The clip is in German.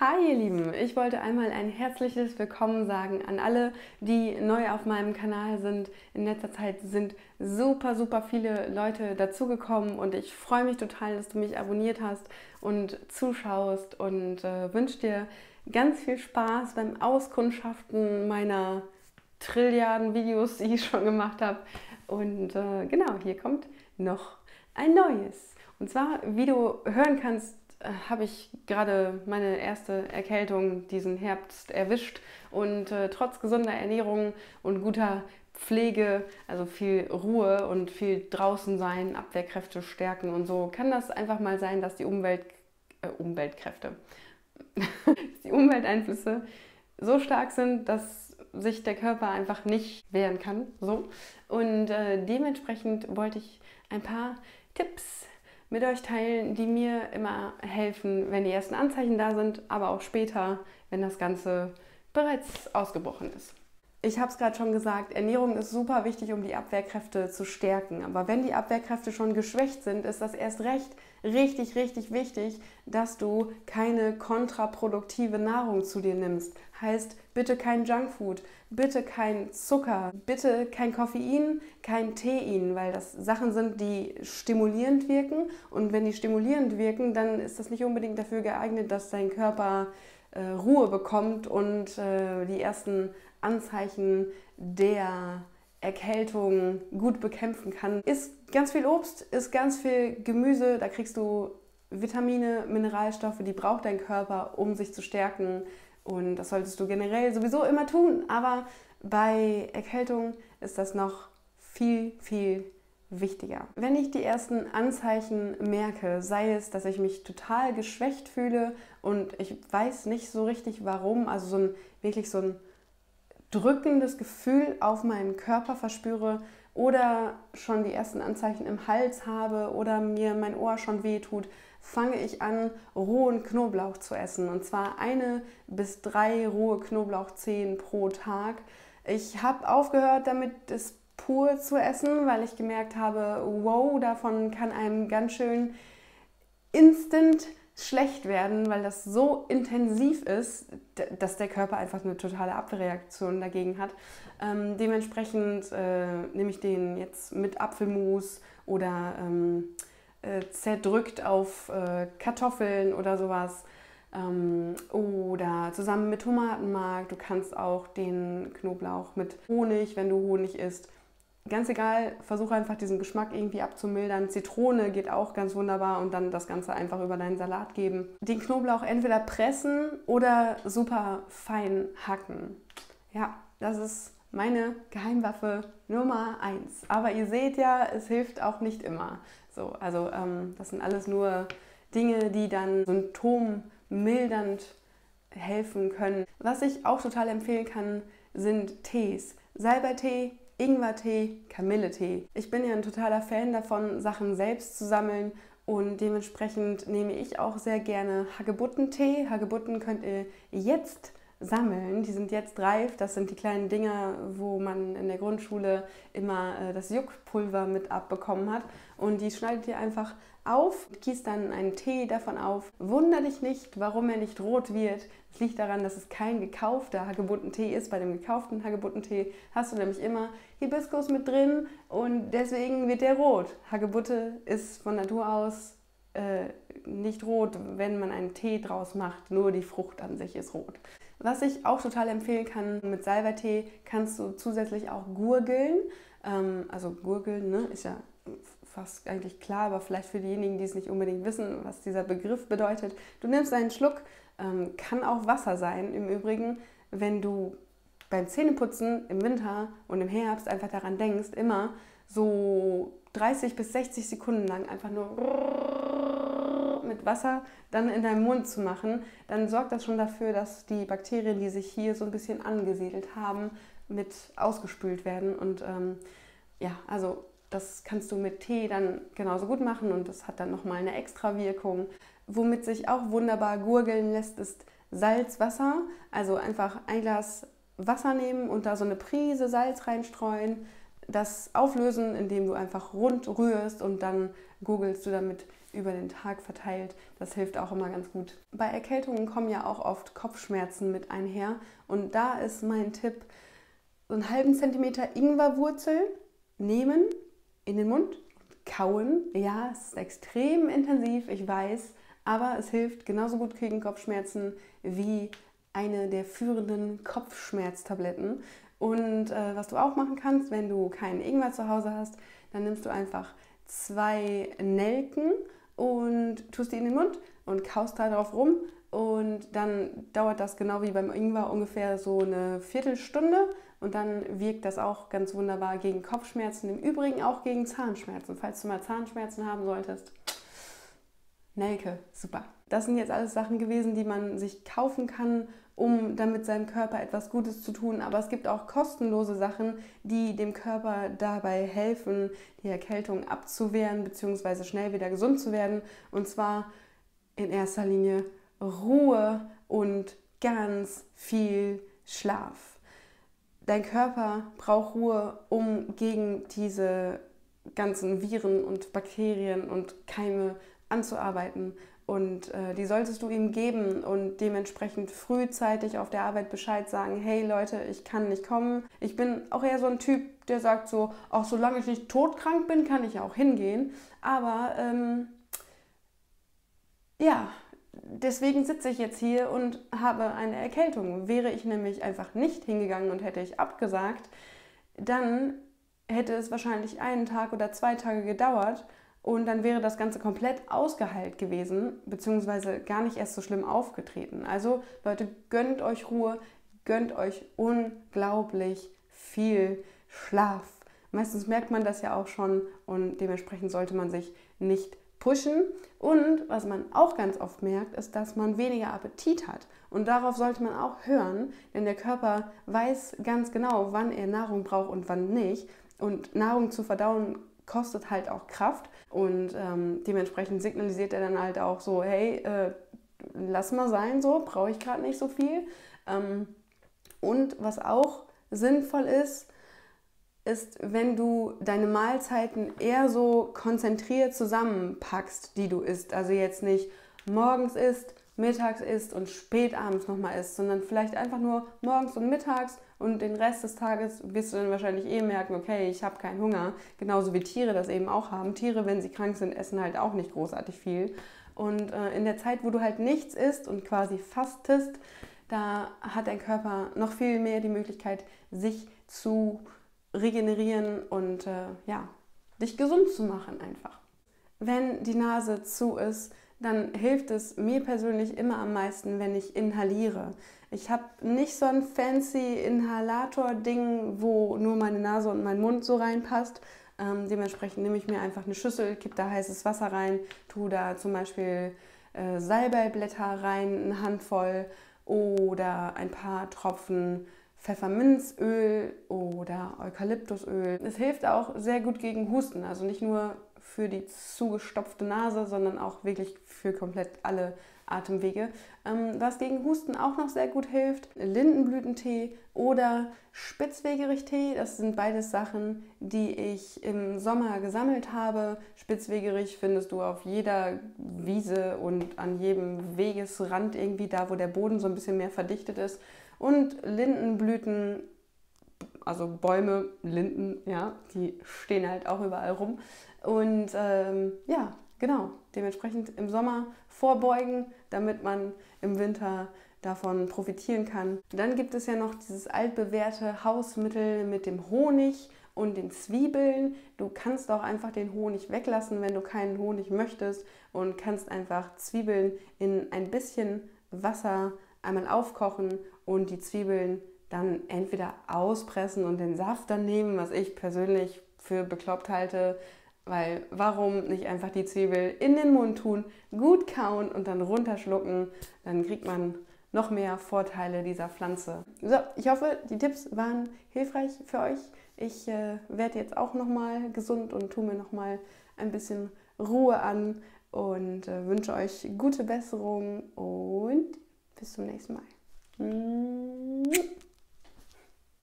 Hi ihr Lieben, ich wollte einmal ein herzliches Willkommen sagen an alle, die neu auf meinem Kanal sind. In letzter Zeit sind super, super viele Leute dazugekommen und ich freue mich total, dass du mich abonniert hast und zuschaust und äh, wünsche dir ganz viel Spaß beim Auskundschaften meiner Trilliarden Videos, die ich schon gemacht habe. Und äh, genau, hier kommt noch ein neues. Und zwar, wie du hören kannst, habe ich gerade meine erste Erkältung diesen Herbst erwischt und äh, trotz gesunder Ernährung und guter Pflege, also viel Ruhe und viel draußen sein, Abwehrkräfte stärken und so, kann das einfach mal sein, dass die Umwelt, äh, Umweltkräfte, die Umwelteinflüsse so stark sind, dass sich der Körper einfach nicht wehren kann. So. Und äh, dementsprechend wollte ich ein paar Tipps mit euch teilen, die mir immer helfen, wenn die ersten Anzeichen da sind, aber auch später, wenn das Ganze bereits ausgebrochen ist. Ich habe es gerade schon gesagt, Ernährung ist super wichtig, um die Abwehrkräfte zu stärken. Aber wenn die Abwehrkräfte schon geschwächt sind, ist das erst recht richtig, richtig wichtig, dass du keine kontraproduktive Nahrung zu dir nimmst. Heißt, bitte kein Junkfood, bitte kein Zucker, bitte kein Koffein, kein Tein, weil das Sachen sind, die stimulierend wirken. Und wenn die stimulierend wirken, dann ist das nicht unbedingt dafür geeignet, dass dein Körper äh, Ruhe bekommt und äh, die ersten Anzeichen der Erkältung gut bekämpfen kann. Ist ganz viel Obst, ist ganz viel Gemüse, da kriegst du Vitamine, Mineralstoffe, die braucht dein Körper, um sich zu stärken. Und das solltest du generell sowieso immer tun. Aber bei Erkältung ist das noch viel, viel wichtiger. Wenn ich die ersten Anzeichen merke, sei es, dass ich mich total geschwächt fühle und ich weiß nicht so richtig warum, also so ein wirklich so ein drückendes Gefühl auf meinen Körper verspüre oder schon die ersten Anzeichen im Hals habe oder mir mein Ohr schon weh tut, fange ich an, rohen Knoblauch zu essen. Und zwar eine bis drei rohe Knoblauchzehen pro Tag. Ich habe aufgehört damit, es pur zu essen, weil ich gemerkt habe, wow, davon kann einem ganz schön instant schlecht werden, weil das so intensiv ist, dass der Körper einfach eine totale Abwehrreaktion dagegen hat. Ähm, dementsprechend äh, nehme ich den jetzt mit Apfelmus oder ähm, äh, zerdrückt auf äh, Kartoffeln oder sowas. Ähm, oder zusammen mit Tomatenmark. Du kannst auch den Knoblauch mit Honig, wenn du Honig isst, Ganz egal, versuche einfach diesen Geschmack irgendwie abzumildern. Zitrone geht auch ganz wunderbar und dann das Ganze einfach über deinen Salat geben. Den Knoblauch entweder pressen oder super fein hacken. Ja, das ist meine Geheimwaffe Nummer eins. Aber ihr seht ja, es hilft auch nicht immer. So, also ähm, das sind alles nur Dinge, die dann symptommildernd helfen können. Was ich auch total empfehlen kann, sind Tees. Salbeitee Ingwertee, Kamilletee. Ich bin ja ein totaler Fan davon, Sachen selbst zu sammeln und dementsprechend nehme ich auch sehr gerne Hagebuttentee. Hagebutten könnt ihr jetzt sammeln. Die sind jetzt reif. Das sind die kleinen Dinger, wo man in der Grundschule immer äh, das Juckpulver mit abbekommen hat. Und die schneidet ihr einfach auf, gießt dann einen Tee davon auf. Wunder dich nicht, warum er nicht rot wird. Es liegt daran, dass es kein gekaufter Hagebuttentee ist. Bei dem gekauften Hagebuttentee hast du nämlich immer Hibiskus mit drin und deswegen wird der rot. Hagebutte ist von Natur aus äh, nicht rot, wenn man einen Tee draus macht. Nur die Frucht an sich ist rot. Was ich auch total empfehlen kann, mit Salbertee kannst du zusätzlich auch gurgeln. Ähm, also gurgeln ne, ist ja fast eigentlich klar, aber vielleicht für diejenigen, die es nicht unbedingt wissen, was dieser Begriff bedeutet. Du nimmst einen Schluck, ähm, kann auch Wasser sein im Übrigen, wenn du beim Zähneputzen im Winter und im Herbst einfach daran denkst, immer so 30 bis 60 Sekunden lang einfach nur mit Wasser dann in deinem Mund zu machen, dann sorgt das schon dafür, dass die Bakterien, die sich hier so ein bisschen angesiedelt haben, mit ausgespült werden. Und ähm, ja, also das kannst du mit Tee dann genauso gut machen und das hat dann nochmal eine extra Wirkung. Womit sich auch wunderbar gurgeln lässt, ist Salzwasser. Also einfach ein Glas Wasser nehmen und da so eine Prise Salz reinstreuen, das auflösen, indem du einfach rund rührst und dann gurgelst du damit über den Tag verteilt. Das hilft auch immer ganz gut. Bei Erkältungen kommen ja auch oft Kopfschmerzen mit einher. Und da ist mein Tipp, so einen halben Zentimeter Ingwerwurzel nehmen, in den Mund, kauen. Ja, es ist extrem intensiv, ich weiß, aber es hilft genauso gut gegen Kopfschmerzen wie eine der führenden Kopfschmerztabletten. Und äh, was du auch machen kannst, wenn du keinen Ingwer zu Hause hast, dann nimmst du einfach zwei Nelken und tust die in den Mund und kaust da drauf rum. Und dann dauert das genau wie beim Ingwer ungefähr so eine Viertelstunde. Und dann wirkt das auch ganz wunderbar gegen Kopfschmerzen, im Übrigen auch gegen Zahnschmerzen. Falls du mal Zahnschmerzen haben solltest, Nelke, super. Das sind jetzt alles Sachen gewesen, die man sich kaufen kann, um damit seinem Körper etwas Gutes zu tun. Aber es gibt auch kostenlose Sachen, die dem Körper dabei helfen, die Erkältung abzuwehren bzw. schnell wieder gesund zu werden. Und zwar in erster Linie Ruhe und ganz viel Schlaf. Dein Körper braucht Ruhe, um gegen diese ganzen Viren und Bakterien und Keime anzuarbeiten. Und äh, die solltest du ihm geben und dementsprechend frühzeitig auf der Arbeit Bescheid sagen, hey Leute, ich kann nicht kommen. Ich bin auch eher so ein Typ, der sagt so, auch solange ich nicht todkrank bin, kann ich auch hingehen. Aber ähm, ja, deswegen sitze ich jetzt hier und habe eine Erkältung. Wäre ich nämlich einfach nicht hingegangen und hätte ich abgesagt, dann hätte es wahrscheinlich einen Tag oder zwei Tage gedauert und dann wäre das Ganze komplett ausgeheilt gewesen, beziehungsweise gar nicht erst so schlimm aufgetreten. Also Leute, gönnt euch Ruhe, gönnt euch unglaublich viel Schlaf. Meistens merkt man das ja auch schon und dementsprechend sollte man sich nicht pushen. Und was man auch ganz oft merkt, ist, dass man weniger Appetit hat. Und darauf sollte man auch hören, denn der Körper weiß ganz genau, wann er Nahrung braucht und wann nicht. Und Nahrung zu verdauen kostet halt auch Kraft und ähm, dementsprechend signalisiert er dann halt auch so, hey, äh, lass mal sein, so brauche ich gerade nicht so viel. Ähm, und was auch sinnvoll ist, ist, wenn du deine Mahlzeiten eher so konzentriert zusammenpackst, die du isst. Also jetzt nicht morgens isst, mittags isst und spät abends nochmal isst, sondern vielleicht einfach nur morgens und mittags und den Rest des Tages wirst du dann wahrscheinlich eh merken, okay, ich habe keinen Hunger. Genauso wie Tiere das eben auch haben. Tiere, wenn sie krank sind, essen halt auch nicht großartig viel. Und äh, in der Zeit, wo du halt nichts isst und quasi fastest, da hat dein Körper noch viel mehr die Möglichkeit, sich zu regenerieren und äh, ja, dich gesund zu machen einfach. Wenn die Nase zu ist, dann hilft es mir persönlich immer am meisten, wenn ich inhaliere. Ich habe nicht so ein fancy Inhalator-Ding, wo nur meine Nase und mein Mund so reinpasst. Ähm, dementsprechend nehme ich mir einfach eine Schüssel, kippe da heißes Wasser rein, tue da zum Beispiel äh, Salbeiblätter rein, eine Handvoll oder ein paar Tropfen Pfefferminzöl oder Eukalyptusöl. Es hilft auch sehr gut gegen Husten, also nicht nur für die zugestopfte Nase, sondern auch wirklich für komplett alle Atemwege. Ähm, was gegen Husten auch noch sehr gut hilft, Lindenblütentee oder Spitzwegerich-Tee. Das sind beides Sachen, die ich im Sommer gesammelt habe. Spitzwegerich findest du auf jeder Wiese und an jedem Wegesrand irgendwie da, wo der Boden so ein bisschen mehr verdichtet ist. Und Lindenblüten also Bäume, Linden, ja, die stehen halt auch überall rum. Und ähm, ja, genau, dementsprechend im Sommer vorbeugen, damit man im Winter davon profitieren kann. Dann gibt es ja noch dieses altbewährte Hausmittel mit dem Honig und den Zwiebeln. Du kannst auch einfach den Honig weglassen, wenn du keinen Honig möchtest und kannst einfach Zwiebeln in ein bisschen Wasser einmal aufkochen und die Zwiebeln dann entweder auspressen und den Saft dann nehmen, was ich persönlich für bekloppt halte, weil warum nicht einfach die Zwiebel in den Mund tun, gut kauen und dann runterschlucken, dann kriegt man noch mehr Vorteile dieser Pflanze. So, ich hoffe, die Tipps waren hilfreich für euch. Ich äh, werde jetzt auch nochmal gesund und tue mir nochmal ein bisschen Ruhe an und äh, wünsche euch gute Besserung und bis zum nächsten Mal.